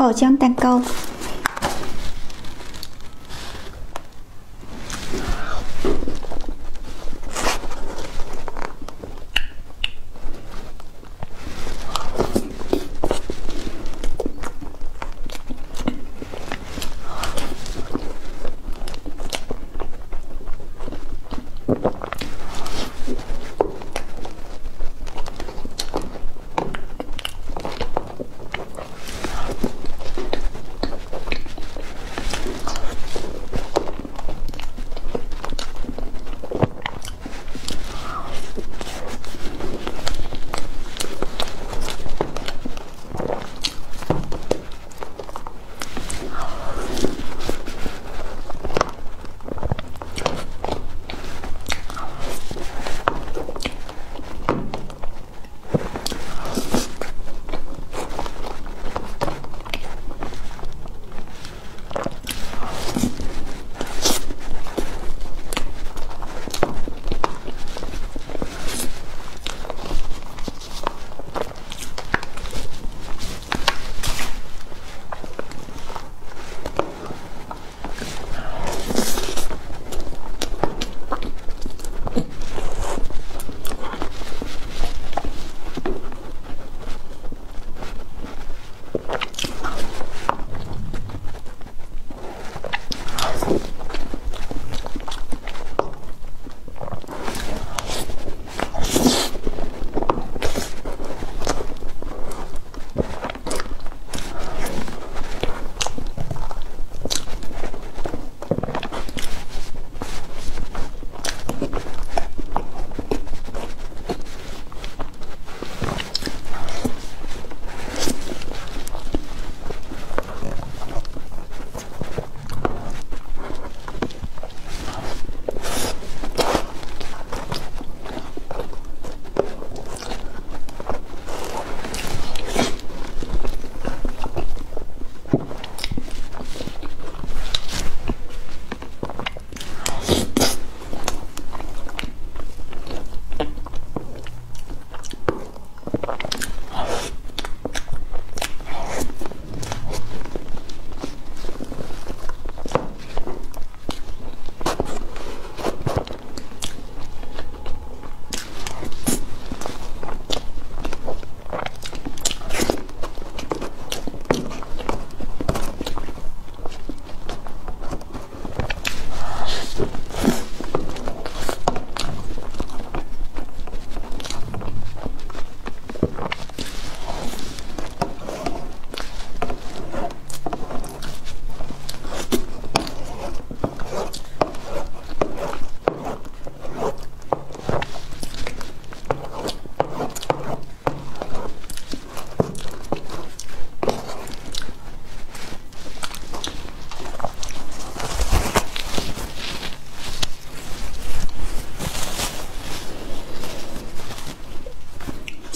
爆浆蛋糕。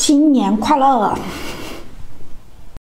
新年快乐！